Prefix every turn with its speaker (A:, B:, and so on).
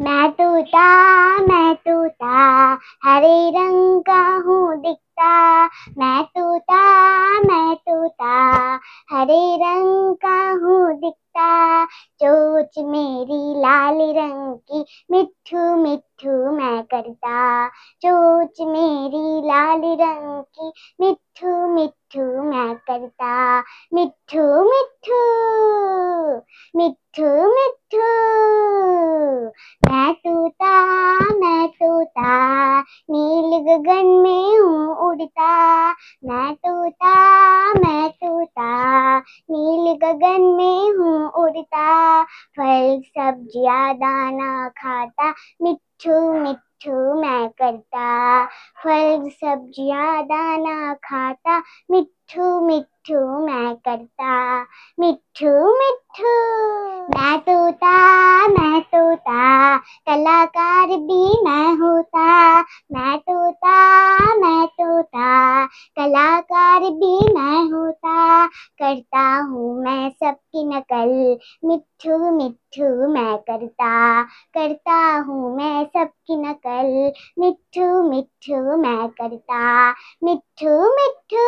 A: मैं तोता मैं तोता, हरे रंग का हूँ दिखता। मैं तोता मैं तोता, हरे रंग का हूँ दिखता। चोच मेरी लाल रंग की, मिठू मिठू मैं करता। चोच मेरी लाल रंग की, मिठू मिठू मैं करता। मिठू मिठू मिठू मिठू। मैं तोता, नील गगन में हूँ उड़ता। मैं तोता मैं तोता, नील गगन में हूँ उड़ता। फल सब्ज़ियाँ दाना खाता मिठू मिठू मैं करता। फल सब्ज़ियाँ दाना खाता मिठू मिठू मैं करता। मिठू मिठू मैं तोता मैं तोता, कलाकार भी मैं होता, मैं तोता मैं तोता। कलाकार भी मैं होता, करता हूँ मैं सबकी नकल। मिठू मिठू मैं करता करता हूँ मैं सबकी नकल। मिठू मिठू मैं करता मिठू मिठू